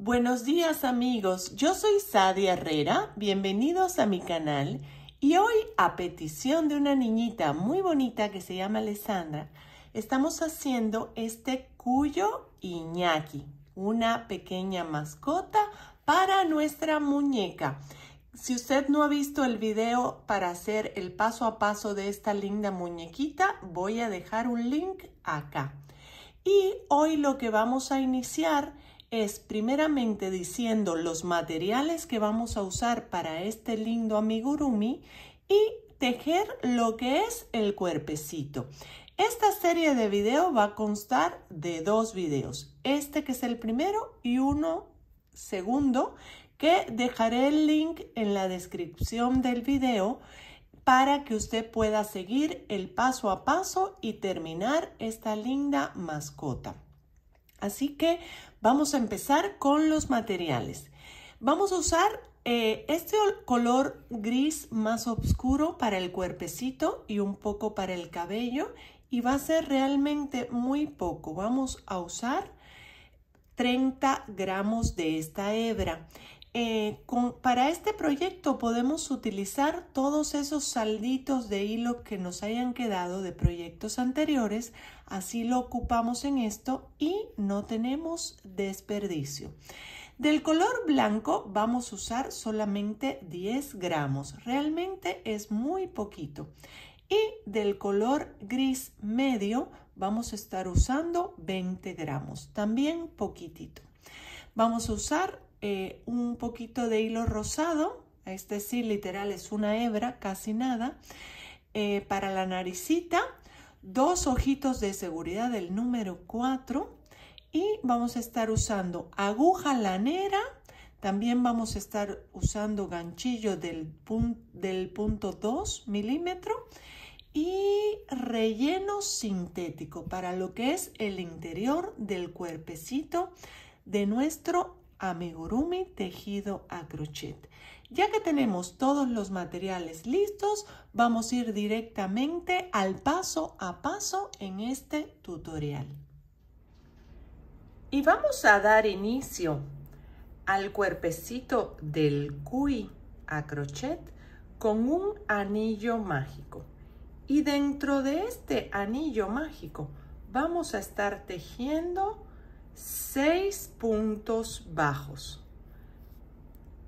Buenos días amigos, yo soy Sadia Herrera, bienvenidos a mi canal y hoy a petición de una niñita muy bonita que se llama Alessandra, estamos haciendo este cuyo Iñaki, una pequeña mascota para nuestra muñeca. Si usted no ha visto el video para hacer el paso a paso de esta linda muñequita, voy a dejar un link acá. Y hoy lo que vamos a iniciar es primeramente diciendo los materiales que vamos a usar para este lindo amigurumi y tejer lo que es el cuerpecito. Esta serie de video va a constar de dos videos, este que es el primero y uno segundo que dejaré el link en la descripción del video para que usted pueda seguir el paso a paso y terminar esta linda mascota. Así que vamos a empezar con los materiales. Vamos a usar eh, este color gris más oscuro para el cuerpecito y un poco para el cabello y va a ser realmente muy poco. Vamos a usar 30 gramos de esta hebra. Eh, para este proyecto podemos utilizar todos esos salditos de hilo que nos hayan quedado de proyectos anteriores, así lo ocupamos en esto y no tenemos desperdicio. Del color blanco vamos a usar solamente 10 gramos, realmente es muy poquito. Y del color gris medio vamos a estar usando 20 gramos, también poquitito. Vamos a usar eh, un poquito de hilo rosado, este sí literal es una hebra, casi nada, eh, para la naricita, dos ojitos de seguridad del número 4 y vamos a estar usando aguja lanera, también vamos a estar usando ganchillo del, del punto 2 milímetro y relleno sintético para lo que es el interior del cuerpecito de nuestro amigurumi tejido a crochet. Ya que tenemos todos los materiales listos, vamos a ir directamente al paso a paso en este tutorial. Y vamos a dar inicio al cuerpecito del cui a crochet con un anillo mágico. Y dentro de este anillo mágico vamos a estar tejiendo seis puntos bajos.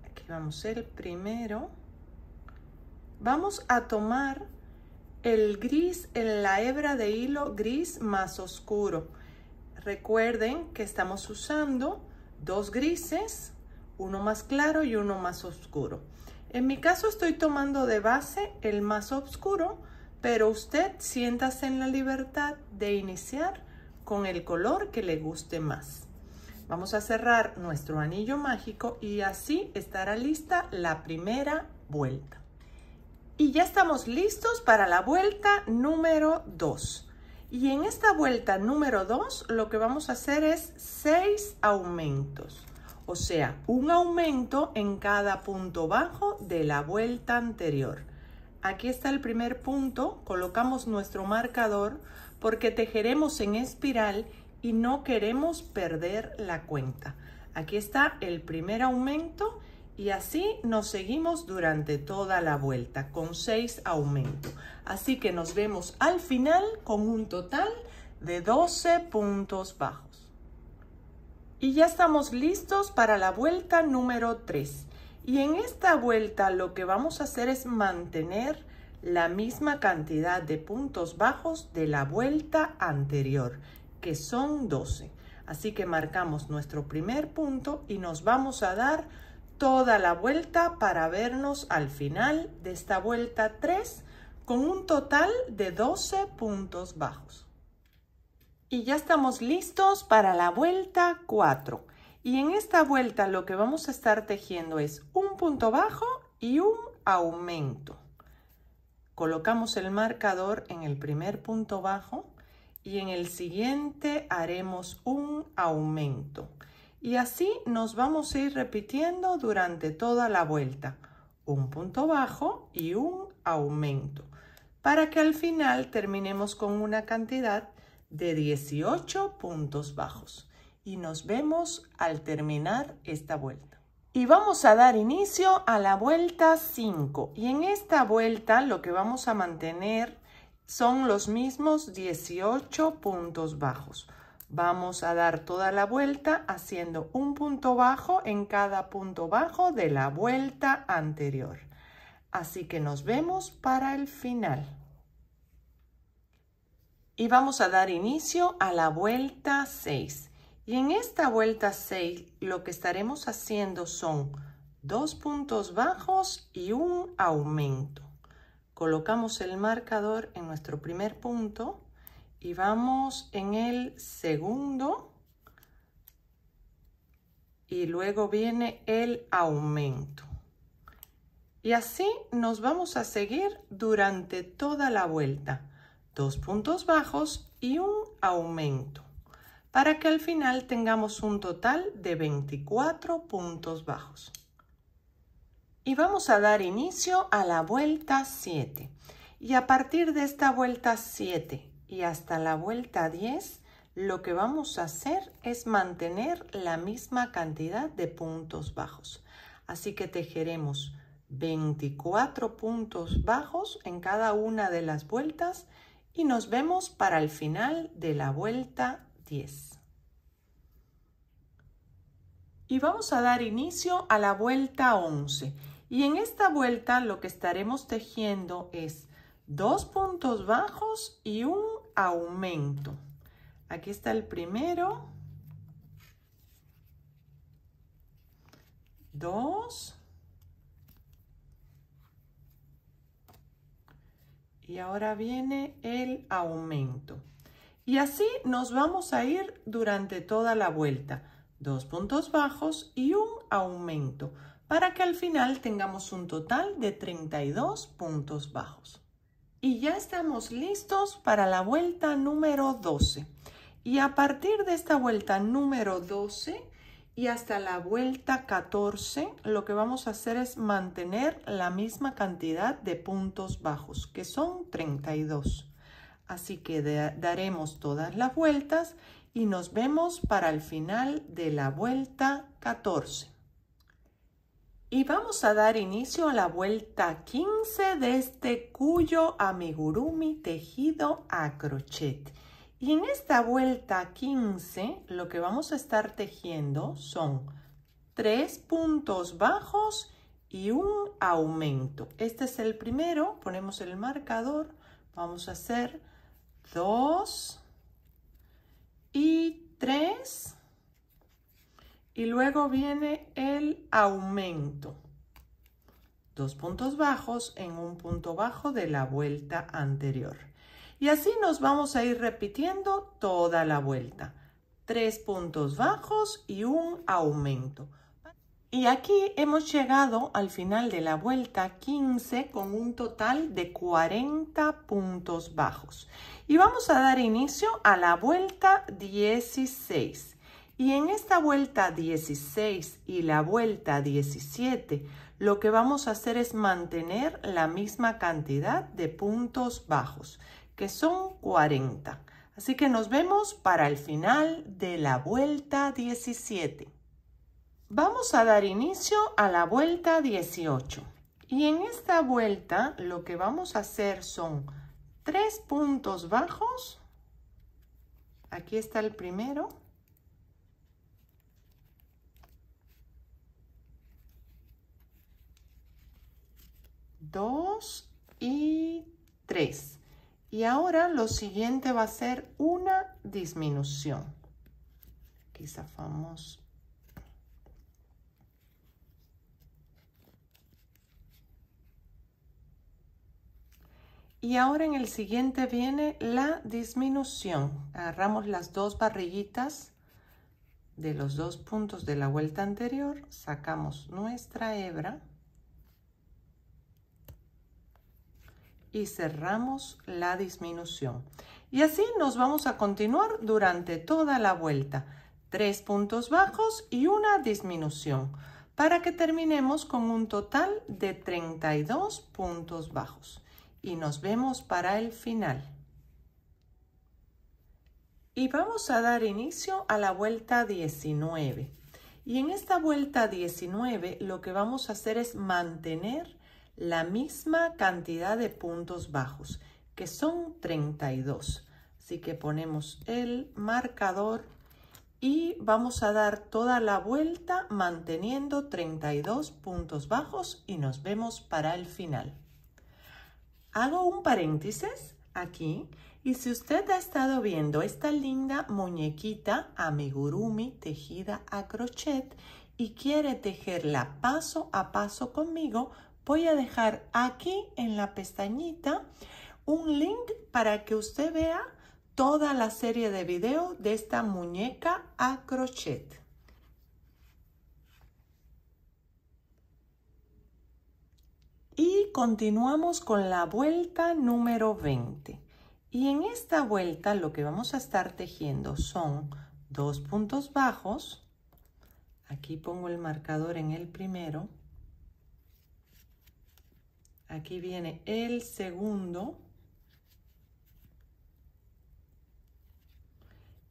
Aquí vamos el primero. Vamos a tomar el gris en la hebra de hilo gris más oscuro. Recuerden que estamos usando dos grises, uno más claro y uno más oscuro. En mi caso estoy tomando de base el más oscuro, pero usted siéntase en la libertad de iniciar con el color que le guste más. Vamos a cerrar nuestro anillo mágico y así estará lista la primera vuelta. Y ya estamos listos para la vuelta número 2. Y en esta vuelta número 2 lo que vamos a hacer es 6 aumentos. O sea, un aumento en cada punto bajo de la vuelta anterior. Aquí está el primer punto, colocamos nuestro marcador porque tejeremos en espiral y no queremos perder la cuenta. Aquí está el primer aumento y así nos seguimos durante toda la vuelta con seis aumentos. Así que nos vemos al final con un total de 12 puntos bajos. Y ya estamos listos para la vuelta número 3. Y en esta vuelta lo que vamos a hacer es mantener la misma cantidad de puntos bajos de la vuelta anterior, que son 12. Así que marcamos nuestro primer punto y nos vamos a dar toda la vuelta para vernos al final de esta vuelta 3 con un total de 12 puntos bajos. Y ya estamos listos para la vuelta 4. Y en esta vuelta lo que vamos a estar tejiendo es un punto bajo y un aumento. Colocamos el marcador en el primer punto bajo y en el siguiente haremos un aumento. Y así nos vamos a ir repitiendo durante toda la vuelta. Un punto bajo y un aumento. Para que al final terminemos con una cantidad de 18 puntos bajos. y nos vemos al terminar esta vuelta. Y vamos a dar inicio a la vuelta 5 y en esta vuelta lo que vamos a mantener son los mismos 18 puntos bajos. Vamos a dar toda la vuelta haciendo un punto bajo en cada punto bajo de la vuelta anterior. Así que nos vemos para el final. Y vamos a dar inicio a la vuelta 6. Y en esta vuelta 6 lo que estaremos haciendo son dos puntos bajos y un aumento. Colocamos el marcador en nuestro primer punto y vamos en el segundo y luego viene el aumento. Y así nos vamos a seguir durante toda la vuelta. Dos puntos bajos y un aumento para que al final tengamos un total de 24 puntos bajos. Y vamos a dar inicio a la vuelta 7. Y a partir de esta vuelta 7 y hasta la vuelta 10, lo que vamos a hacer es mantener la misma cantidad de puntos bajos. Así que tejeremos 24 puntos bajos en cada una de las vueltas y nos vemos para el final de la vuelta 10. Y vamos a dar inicio a la vuelta 11. Y en esta vuelta lo que estaremos tejiendo es dos puntos bajos y un aumento. Aquí está el primero. Dos. Y ahora viene el aumento. Y así nos vamos a ir durante toda la vuelta. Dos puntos bajos y un aumento para que al final tengamos un total de 32 puntos bajos. Y ya estamos listos para la vuelta número 12. Y a partir de esta vuelta número 12 y hasta la vuelta 14, lo que vamos a hacer es mantener la misma cantidad de puntos bajos, que son 32. Así que daremos todas las vueltas y nos vemos para el final de la vuelta 14. Y vamos a dar inicio a la vuelta 15 de este cuyo amigurumi tejido a crochet. Y en esta vuelta 15 lo que vamos a estar tejiendo son tres puntos bajos y un aumento. Este es el primero, ponemos el marcador, vamos a hacer dos y tres y luego viene el aumento. Dos puntos bajos en un punto bajo de la vuelta anterior. Y así nos vamos a ir repitiendo toda la vuelta. Tres puntos bajos y un aumento. Y aquí hemos llegado al final de la vuelta 15 con un total de 40 puntos bajos. Y vamos a dar inicio a la vuelta 16. Y en esta vuelta 16 y la vuelta 17, lo que vamos a hacer es mantener la misma cantidad de puntos bajos, que son 40. Así que nos vemos para el final de la vuelta 17. Vamos a dar inicio a la vuelta 18. Y en esta vuelta lo que vamos a hacer son tres puntos bajos. Aquí está el primero. dos y tres. Y ahora lo siguiente va a ser una disminución. Aquí zafamos. Y ahora en el siguiente viene la disminución. Agarramos las dos barrillitas de los dos puntos de la vuelta anterior, sacamos nuestra hebra y cerramos la disminución. Y así nos vamos a continuar durante toda la vuelta. Tres puntos bajos y una disminución para que terminemos con un total de 32 puntos bajos. Y nos vemos para el final. Y vamos a dar inicio a la vuelta 19. Y en esta vuelta 19 lo que vamos a hacer es mantener la misma cantidad de puntos bajos, que son 32. Así que ponemos el marcador y vamos a dar toda la vuelta manteniendo 32 puntos bajos y nos vemos para el final. Hago un paréntesis aquí y si usted ha estado viendo esta linda muñequita amigurumi tejida a crochet y quiere tejerla paso a paso conmigo, voy a dejar aquí en la pestañita un link para que usted vea toda la serie de video de esta muñeca a crochet. Y continuamos con la vuelta número 20. Y en esta vuelta lo que vamos a estar tejiendo son dos puntos bajos. Aquí pongo el marcador en el primero. Aquí viene el segundo.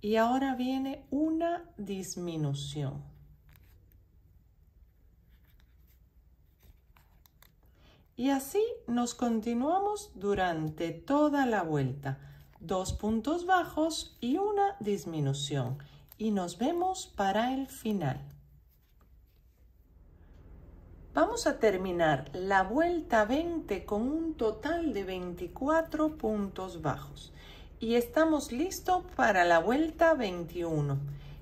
Y ahora viene una disminución. Y así nos continuamos durante toda la vuelta. Dos puntos bajos y una disminución. Y nos vemos para el final. Vamos a terminar la vuelta 20 con un total de 24 puntos bajos y estamos listos para la vuelta 21.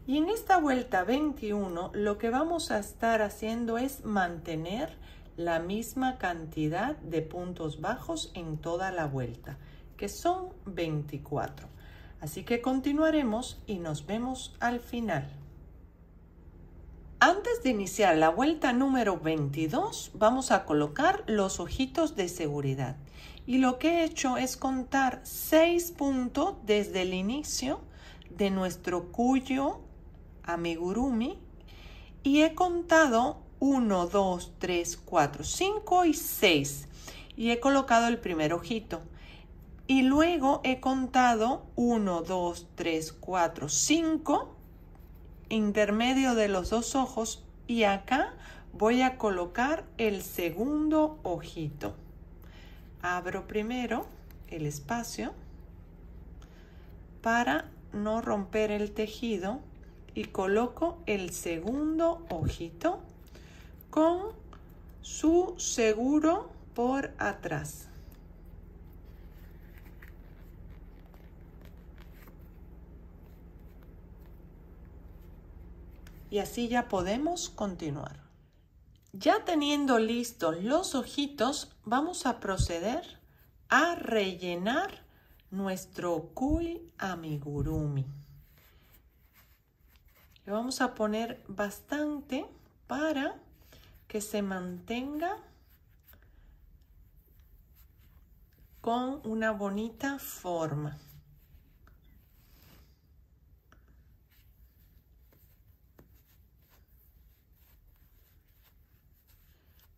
Y en esta vuelta 21 lo que vamos a estar haciendo es mantener la misma cantidad de puntos bajos en toda la vuelta, que son 24. Así que continuaremos y nos vemos al final. Antes de iniciar la vuelta número 22, vamos a colocar los ojitos de seguridad y lo que he hecho es contar seis puntos desde el inicio de nuestro cuyo amigurumi y he contado 1, 2, 3, 4, 5 y 6 y he colocado el primer ojito. Y luego he contado 1, 2, 3, 4, 5 intermedio de los dos ojos. Y acá voy a colocar el segundo ojito. Abro primero el espacio para no romper el tejido y coloco el segundo ojito con su seguro por atrás. Y así ya podemos continuar. Ya teniendo listos los ojitos, vamos a proceder a rellenar nuestro kui amigurumi. Le vamos a poner bastante para que se mantenga con una bonita forma.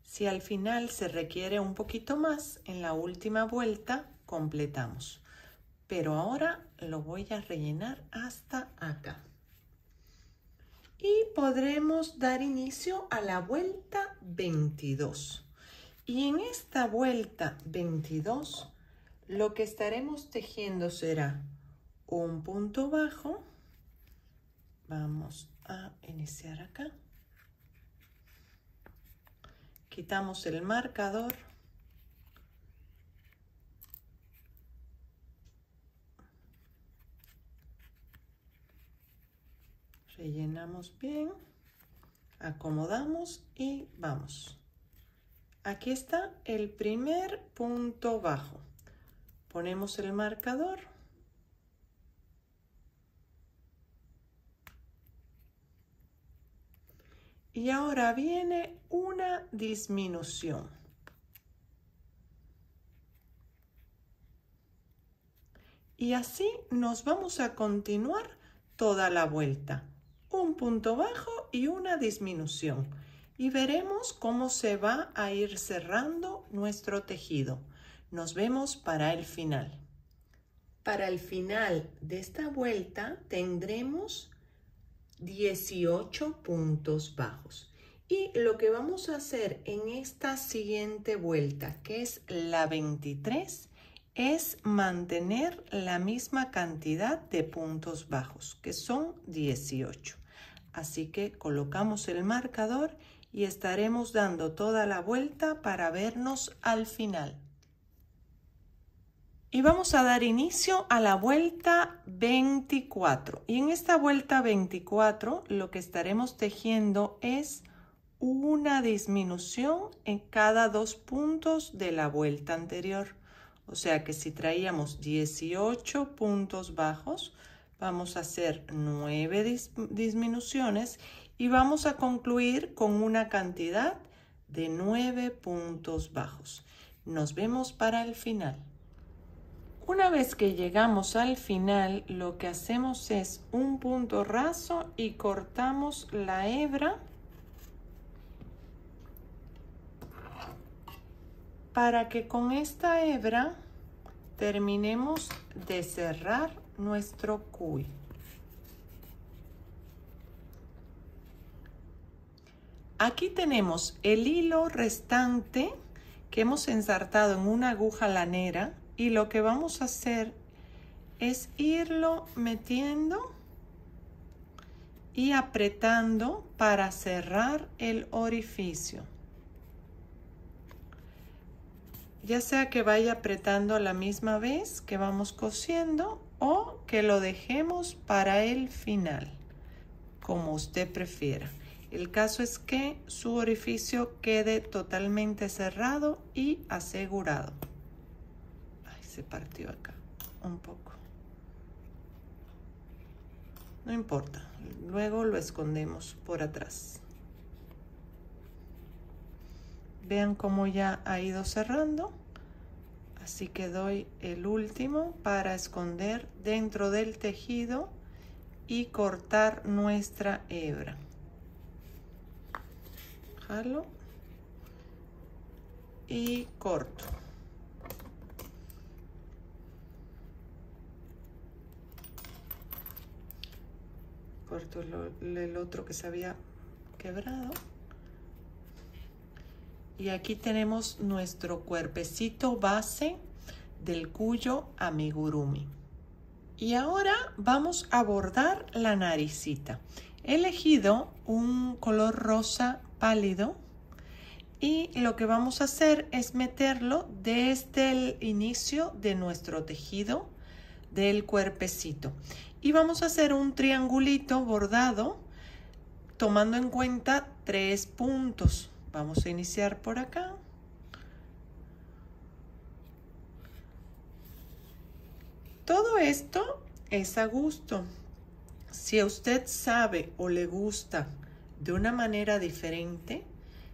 Si al final se requiere un poquito más, en la última vuelta completamos. Pero ahora lo voy a rellenar hasta acá. Y podremos dar inicio a la vuelta 22. Y en esta vuelta 22, lo que estaremos tejiendo será un punto bajo. Vamos a iniciar acá quitamos el marcador rellenamos bien acomodamos y vamos aquí está el primer punto bajo ponemos el marcador Y ahora viene una disminución. Y así nos vamos a continuar toda la vuelta. Un punto bajo y una disminución. Y veremos cómo se va a ir cerrando nuestro tejido. Nos vemos para el final. Para el final de esta vuelta tendremos 18 puntos bajos. Y lo que vamos a hacer en esta siguiente vuelta, que es la 23, es mantener la misma cantidad de puntos bajos, que son 18. Así que colocamos el marcador y estaremos dando toda la vuelta para vernos al final. Y vamos a dar inicio a la vuelta 24. Y en esta vuelta 24 lo que estaremos tejiendo es una disminución en cada dos puntos de la vuelta anterior. O sea que si traíamos 18 puntos bajos, vamos a hacer 9 disminuciones y vamos a concluir con una cantidad de 9 puntos bajos. Nos vemos para el final. Una vez que llegamos al final, lo que hacemos es un punto raso y cortamos la hebra para que con esta hebra terminemos de cerrar nuestro cuy. Aquí tenemos el hilo restante que hemos ensartado en una aguja lanera y lo que vamos a hacer es irlo metiendo y apretando para cerrar el orificio. Ya sea que vaya apretando a la misma vez que vamos cosiendo o que lo dejemos para el final, como usted prefiera. El caso es que su orificio quede totalmente cerrado y asegurado. Ay, se partió acá un poco. No importa, luego lo escondemos por atrás. Vean cómo ya ha ido cerrando. Así que doy el último para esconder dentro del tejido y cortar nuestra hebra y corto. Corto el otro que se había quebrado. Y aquí tenemos nuestro cuerpecito base del cuyo amigurumi. Y ahora vamos a bordar la naricita. He elegido un color rosa pálido y lo que vamos a hacer es meterlo desde el inicio de nuestro tejido del cuerpecito y vamos a hacer un triangulito bordado tomando en cuenta tres puntos vamos a iniciar por acá. Todo esto es a gusto. Si a usted sabe o le gusta de una manera diferente,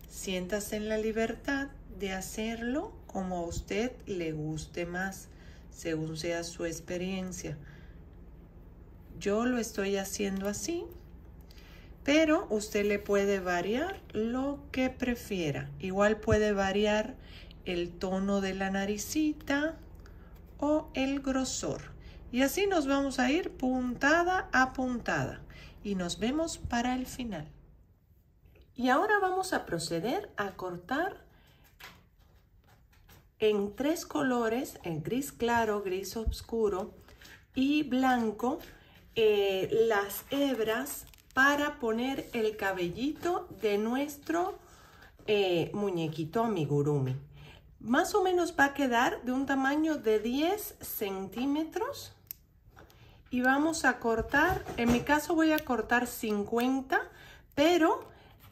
siéntase en la libertad de hacerlo como a usted le guste más, según sea su experiencia. Yo lo estoy haciendo así, pero usted le puede variar lo que prefiera. Igual puede variar el tono de la naricita o el grosor. Y así nos vamos a ir puntada a puntada. Y nos vemos para el final. Y ahora vamos a proceder a cortar en tres colores, en gris claro, gris oscuro y blanco, eh, las hebras para poner el cabellito de nuestro eh, muñequito amigurumi. Más o menos va a quedar de un tamaño de 10 centímetros y vamos a cortar, en mi caso voy a cortar 50, pero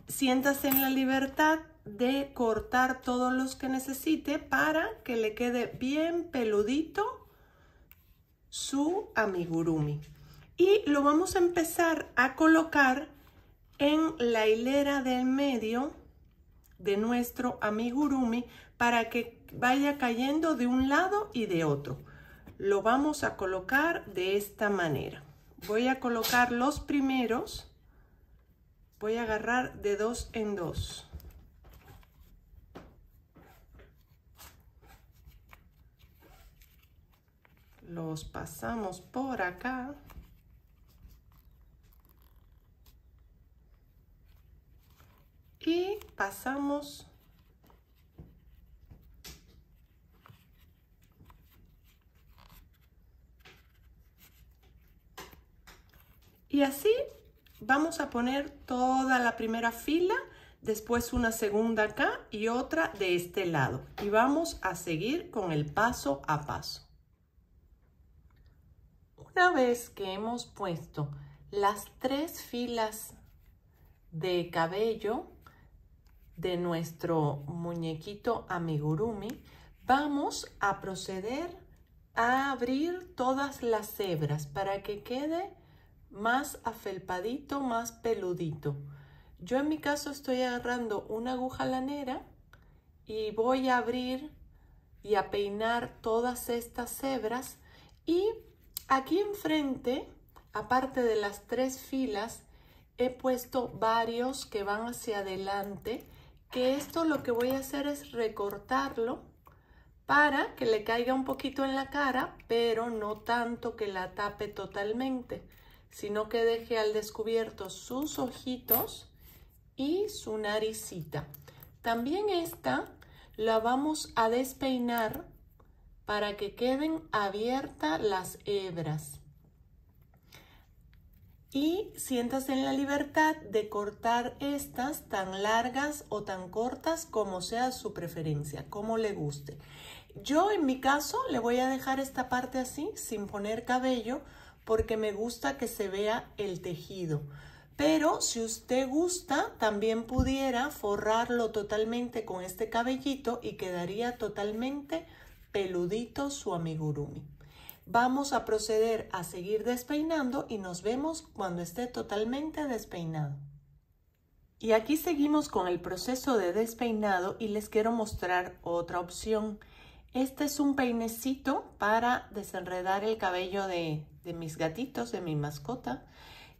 siéntase en la libertad de cortar todos los que necesite para que le quede bien peludito su amigurumi. Y lo vamos a empezar a colocar en la hilera del medio de nuestro amigurumi para que vaya cayendo de un lado y de otro. Lo vamos a colocar de esta manera. Voy a colocar los primeros voy a agarrar de dos en dos. los pasamos por acá. Y pasamos Y así vamos a poner toda la primera fila, después una segunda acá y otra de este lado. Y vamos a seguir con el paso a paso. Una vez que hemos puesto las tres filas de cabello de nuestro muñequito amigurumi, vamos a proceder a abrir todas las hebras para que quede más afelpadito, más peludito. Yo en mi caso estoy agarrando una aguja lanera y voy a abrir y a peinar todas estas hebras y aquí enfrente, aparte de las tres filas, he puesto varios que van hacia adelante, que esto lo que voy a hacer es recortarlo para que le caiga un poquito en la cara, pero no tanto que la tape totalmente sino que deje al descubierto sus ojitos y su naricita. También esta la vamos a despeinar para que queden abiertas las hebras. Y siéntase en la libertad de cortar estas tan largas o tan cortas como sea su preferencia, como le guste. Yo en mi caso le voy a dejar esta parte así, sin poner cabello, porque me gusta que se vea el tejido. Pero si usted gusta, también pudiera forrarlo totalmente con este cabellito y quedaría totalmente peludito su amigurumi. Vamos a proceder a seguir despeinando y nos vemos cuando esté totalmente despeinado. Y aquí seguimos con el proceso de despeinado y les quiero mostrar otra opción. Este es un peinecito para desenredar el cabello de, mis gatitos, de mi mascota.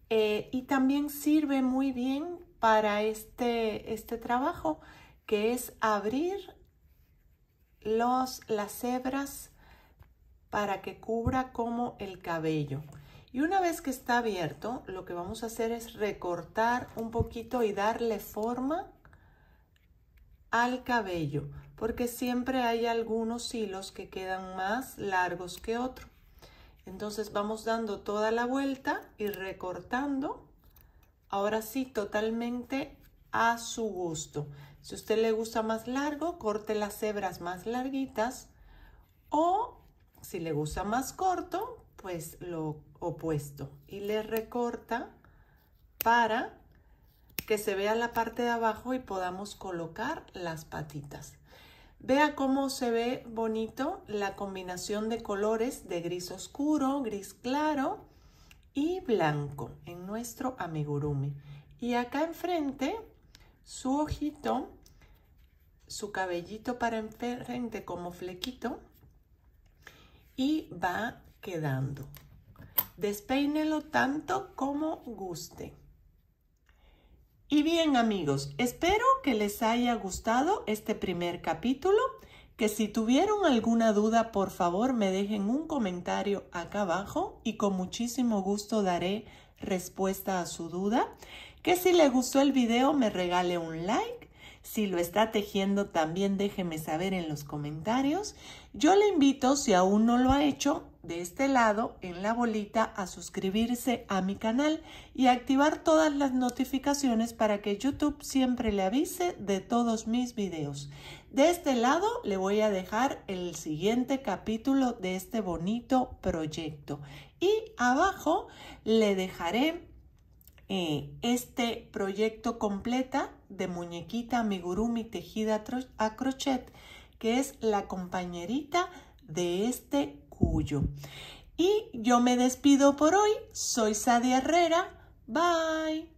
Eh, y también sirve muy bien para este, este trabajo, que es abrir los, las hebras para que cubra como el cabello. Y una vez que está abierto, lo que vamos a hacer es recortar un poquito y darle forma al cabello porque siempre hay algunos hilos que quedan más largos que otros. Entonces vamos dando toda la vuelta y recortando. Ahora sí, totalmente a su gusto. Si a usted le gusta más largo, corte las hebras más larguitas o si le gusta más corto, pues lo opuesto y le recorta para que se vea la parte de abajo y podamos colocar las patitas. Vea cómo se ve bonito la combinación de colores de gris oscuro, gris claro y blanco en nuestro amigurumi. Y acá enfrente, su ojito, su cabellito para enfrente como flequito y va quedando. Despeínelo tanto como guste. Y bien amigos, espero que les haya gustado este primer capítulo, que si tuvieron alguna duda por favor me dejen un comentario acá abajo y con muchísimo gusto daré respuesta a su duda, que si le gustó el video me regale un like, si lo está tejiendo también déjeme saber en los comentarios. Yo le invito, si aún no lo ha hecho, de este lado en la bolita a suscribirse a mi canal y activar todas las notificaciones para que YouTube siempre le avise de todos mis videos. De este lado le voy a dejar el siguiente capítulo de este bonito proyecto y abajo le dejaré eh, este proyecto completa de muñequita amigurumi tejida a crochet que es la compañerita de este y yo me despido por hoy. Soy Sadia Herrera. Bye.